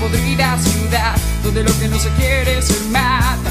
podrida ciudad donde lo que no se quiere se mata.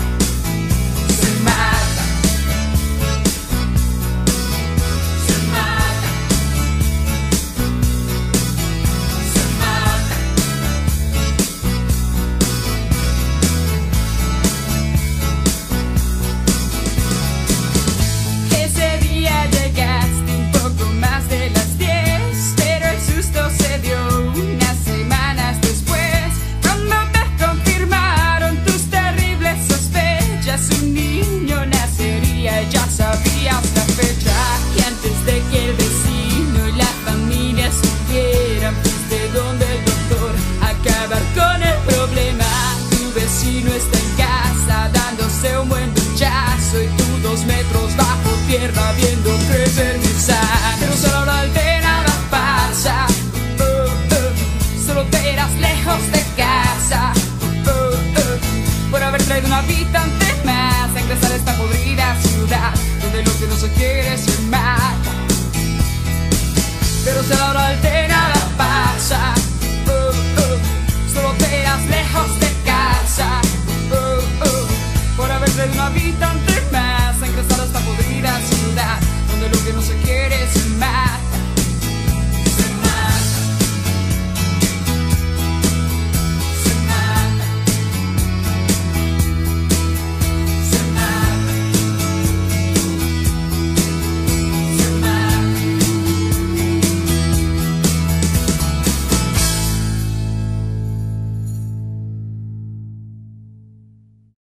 casa dándose un buen duchazo y tú dos metros bajo tierra viendo crecer mi sal. Pero solo no altera la pasa, uh, uh, solo te irás lejos de casa. Uh, uh por haber traído un habitante más. A ingresar a esta podrida ciudad donde lo que no se quiere es